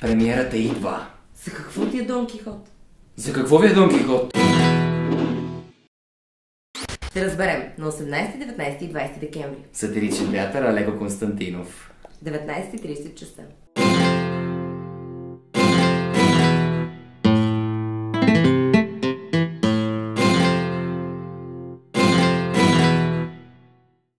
Премиерата идва. За какво ти е Дон Кихот? За какво ви е Дон Кихот? Ще разберем на 18, 19 и 20 декември. Сатиричен вятър Алего Константинов. 19.30 часа.